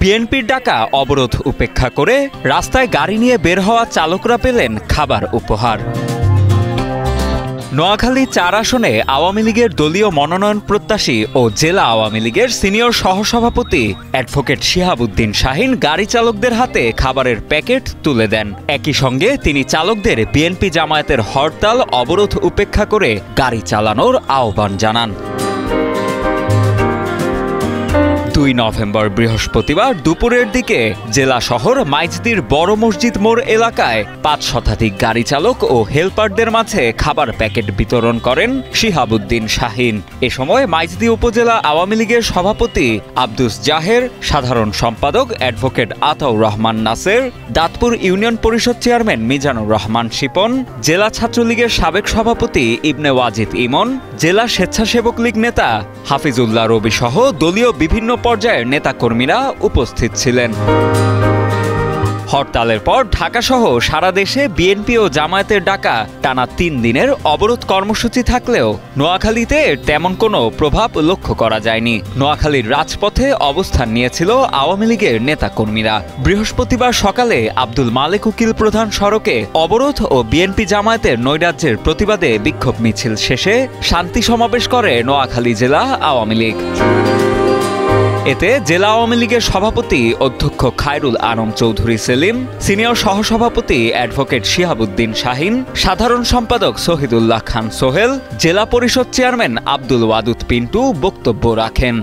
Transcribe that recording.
বিএনপির ডাকা অবরোধ উপেক্ষা করে রাস্তায় গাড়ি নিয়ে বের হওয়া চালকরা পেলেন খাবার উপহার। নোয়াখালী চার আসনে আওয়ামী লীগের দলীয় মনোনয়ন প্রত্যাশী ও জেলা আওয়ামী লীগের সিনিয়র সহসভাপতি অ্যাডভোকেট শিহাবুদ্দিন শাহিন গাড়ি চালকদের হাতে খাবারের প্যাকেট তুলে দেন। একই সঙ্গে তিনি চালকদের বিএনপি জামায়াতের হরতাল, অবরোধ উপেক্ষা করে গাড়ি চালানোর আহ্বান জানান। দুই নভেম্বর বৃহস্পতিবার দুপুরের দিকে জেলা শহর মাইজদির বড় মসজিদ মোড় এলাকায় পাঁচ শতাধিক গাড়ি চালক ও হেলপারদের মাঝে খাবার প্যাকেট বিতরণ করেন শিহাবুদ্দিন শাহিন। এ সময় মাইজদি উপজেলা আওয়ামী লীগের সভাপতি আব্দুস জাহের, সাধারণ সম্পাদক অ্যাডভোকেট আতাউর রহমান নাসের, দাঁতপুর ইউনিয়ন পরিষদ চেয়ারম্যান মিজানুর রহমান শিপন, জেলা ছাত্রলীগের সাবেক সভাপতি ইবনে ওয়াজিদ ইমন, জেলা স্বেচ্ছাসেবক লীগ নেতা হাফিজুল্লাহ রবি সহ দলীয় বিভিন্ন পর্যায়ের নেতাকর্মীরা উপস্থিত ছিলেন। হরতালের পর ঢাকাসহ সারা দেশে বিএনপি ও জামায়াতের ডাকা টানা তিন দিনের অবরোধ কর্মসূচি থাকলেও নোয়াখালীতে তেমন কোনো প্রভাব লক্ষ্য করা যায়নি। নোয়াখালীর রাজপথে অবস্থান নিয়েছিল আওয়ামী লীগের নেতাকর্মীরা। বৃহস্পতিবার সকালে আব্দুল মালেক উকিল প্রধান সড়কে অবরোধ ও বিএনপি জামায়াতের নৈরাজ্যের প্রতিবাদে বিক্ষোভ মিছিল শেষে শান্তি সমাবেশ করে নোয়াখালী জেলা আওয়ামী লীগ। এতে জেলা আওয়ামী লীগের সভাপতি অধ্যক্ষ খায়রুল আলম চৌধুরী সেলিম, সিনিয়র সহসভাপতি অ্যাডভোকেট শিহাবুদ্দিন শাহিন, সাধারণ সম্পাদক শহীদুল্লাহ খান সোহেল, জেলা পরিষদ চেয়ারম্যান আব্দুল ওয়াদুদ পিন্টু বক্তব্য রাখেন।